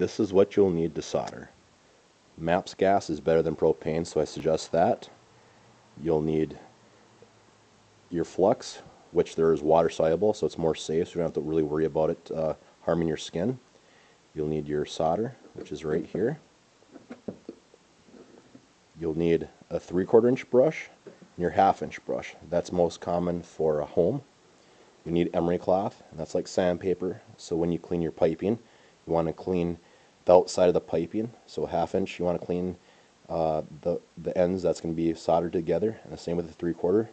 this is what you'll need to solder. MAPS gas is better than propane, so I suggest that. You'll need your flux, which there is water soluble, so it's more safe, so you don't have to really worry about it uh, harming your skin. You'll need your solder, which is right here. You'll need a 3 quarter inch brush and your half inch brush. That's most common for a home. You need emery cloth, and that's like sandpaper, so when you clean your piping, you want to clean the outside of the piping, so half inch you want to clean uh, the, the ends that's going to be soldered together, and the same with the 3 quarter,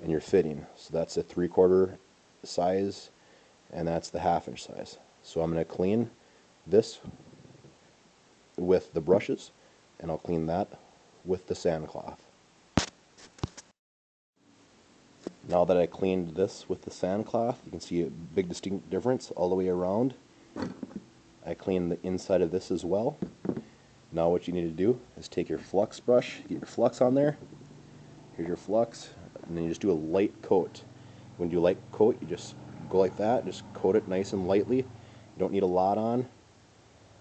and your fitting. So that's the 3 quarter size, and that's the half inch size. So I'm going to clean this with the brushes, and I'll clean that with the sand cloth. Now that I cleaned this with the sand cloth, you can see a big distinct difference all the way around. I cleaned the inside of this as well. Now what you need to do is take your flux brush, get your flux on there. Here's your flux, and then you just do a light coat. When you light coat, you just go like that, just coat it nice and lightly. You don't need a lot on.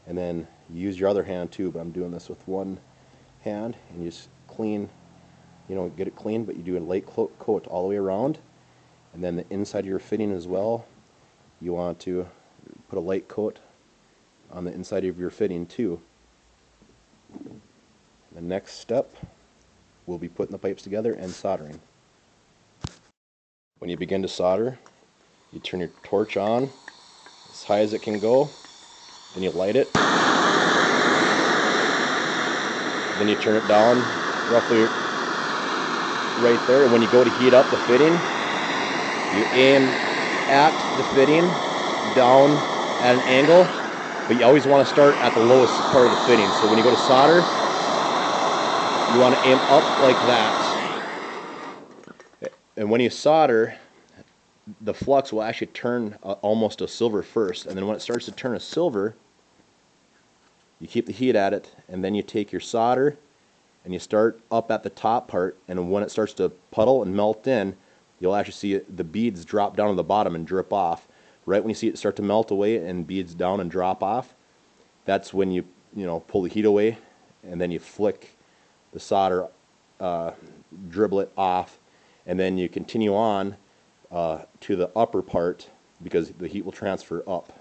And then you use your other hand too, but I'm doing this with one hand, and you just clean, you know, get it clean, but you do a light coat all the way around. And then the inside of your fitting as well, you want to put a light coat on the inside of your fitting too. The next step will be putting the pipes together and soldering. When you begin to solder, you turn your torch on as high as it can go, then you light it, then you turn it down roughly right there, and when you go to heat up the fitting, you aim at the fitting down at an angle but you always want to start at the lowest part of the fitting. So when you go to solder, you want to aim up like that. And when you solder, the flux will actually turn uh, almost a silver first. And then when it starts to turn a silver, you keep the heat at it, and then you take your solder and you start up at the top part. And when it starts to puddle and melt in, you'll actually see the beads drop down to the bottom and drip off right when you see it start to melt away and beads down and drop off, that's when you you know pull the heat away, and then you flick the solder, uh, dribble it off, and then you continue on uh, to the upper part because the heat will transfer up.